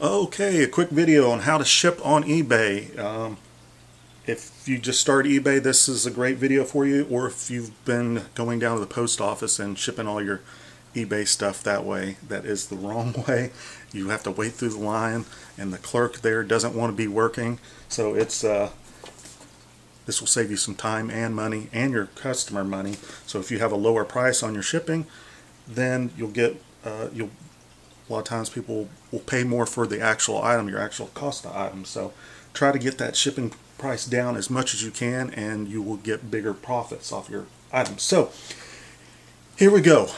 Okay, a quick video on how to ship on eBay. Um, if you just start eBay, this is a great video for you, or if you've been going down to the post office and shipping all your eBay stuff that way, that is the wrong way. You have to wait through the line, and the clerk there doesn't want to be working, so it's uh, this will save you some time and money, and your customer money. So if you have a lower price on your shipping, then you'll get uh, you'll a lot of times people will pay more for the actual item, your actual cost of item. So try to get that shipping price down as much as you can and you will get bigger profits off your items. So here we go.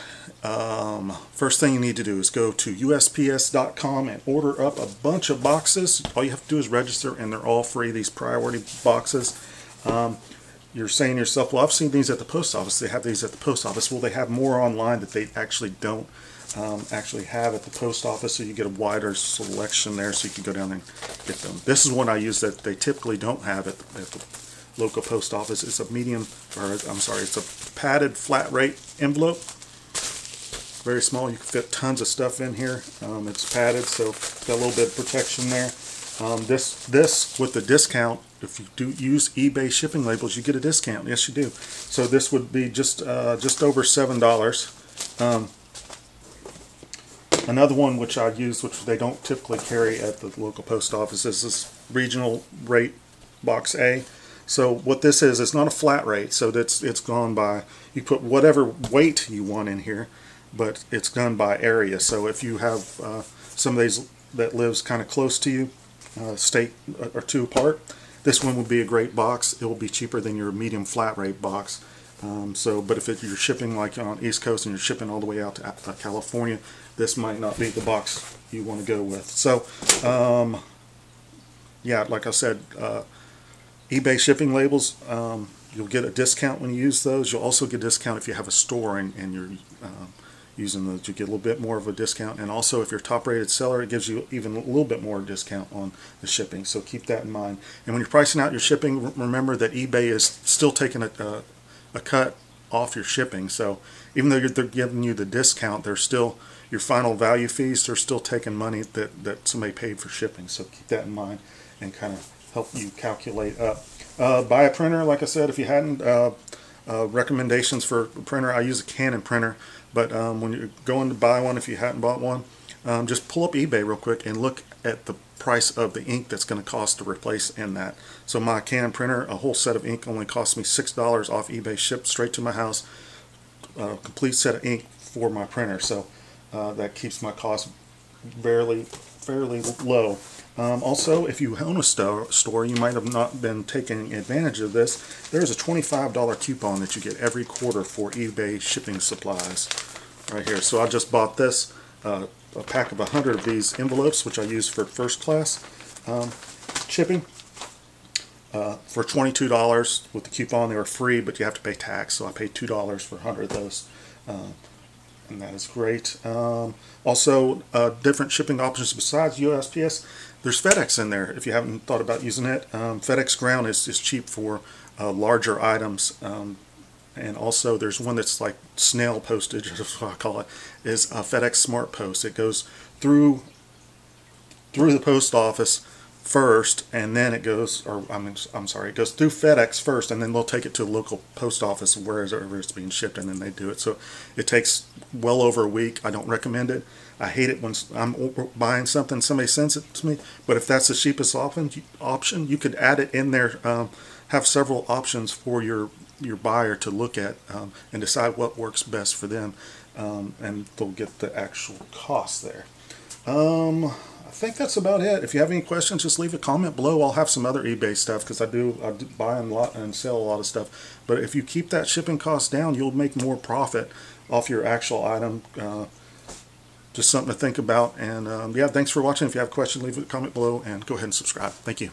Um, first thing you need to do is go to USPS.com and order up a bunch of boxes. All you have to do is register and they're all free, these priority boxes. Um, you're saying to yourself, well, I've seen these at the post office. They have these at the post office. Well, they have more online that they actually don't um, actually have at the post office so you get a wider selection there so you can go down and get them. This is one I use that they typically don't have at the, at the local post office. It's a medium, or I'm sorry, it's a padded flat rate envelope. Very small, you can fit tons of stuff in here. Um, it's padded, so got a little bit of protection there. Um, this, this with the discount, if you do use eBay shipping labels, you get a discount. Yes, you do. So this would be just uh, just over seven dollars. Um, Another one which I use, which they don't typically carry at the local post office, is this regional rate box A. So what this is, it's not a flat rate, so that's it's gone by, you put whatever weight you want in here, but it's done by area. So if you have uh, some of these that lives kind of close to you, uh, state uh, or two apart, this one would be a great box. It will be cheaper than your medium flat rate box. Um, so, but if it, you're shipping like on East Coast and you're shipping all the way out to uh, California, this might not be the box you want to go with. So, um, yeah, like I said, uh, eBay shipping labels, um, you'll get a discount when you use those. You'll also get a discount if you have a store and, and you're uh, using those. You get a little bit more of a discount. And also, if you're a top-rated seller, it gives you even a little bit more discount on the shipping. So keep that in mind. And when you're pricing out your shipping, remember that eBay is still taking a, a, a cut off your shipping. So even though they're giving you the discount, they're still your final value fees, they're still taking money that, that somebody paid for shipping. So keep that in mind and kind of help you calculate up. Uh, buy a printer, like I said, if you hadn't, uh, uh, recommendations for a printer, I use a Canon printer, but um, when you're going to buy one, if you hadn't bought one, um, just pull up eBay real quick and look at the price of the ink that's going to cost to replace in that. So my Canon printer, a whole set of ink only cost me $6 off eBay, shipped straight to my house, a complete set of ink for my printer. So uh, that keeps my cost fairly, fairly low. Um, also, if you own a store, store, you might have not been taking advantage of this. There's a $25 coupon that you get every quarter for eBay shipping supplies right here. So I just bought this, uh, a pack of 100 of these envelopes, which I use for first class um, shipping. Uh, for $22 with the coupon, they were free, but you have to pay tax, so I paid $2 for 100 of those. Uh, and that is great. Um, also, uh, different shipping options besides USPS. There's FedEx in there if you haven't thought about using it. Um, FedEx Ground is, is cheap for uh, larger items. And also there's one that's like snail postage, that's what I call it, is a FedEx Smart Post. It goes through through the post office first, and then it goes, or I'm, I'm sorry, it goes through FedEx first, and then they'll take it to a local post office wherever it's being shipped, and then they do it. So it takes well over a week. I don't recommend it. I hate it when I'm buying something, somebody sends it to me. But if that's the cheapest option, option you could add it in there. Um, have several options for your your buyer to look at um, and decide what works best for them, um, and they'll get the actual cost there. Um, I think that's about it. If you have any questions, just leave a comment below. I'll have some other eBay stuff because I do I do buy and, lot, and sell a lot of stuff. But if you keep that shipping cost down, you'll make more profit off your actual item. Uh, just something to think about. And um, yeah, thanks for watching. If you have a question, leave a comment below and go ahead and subscribe. Thank you.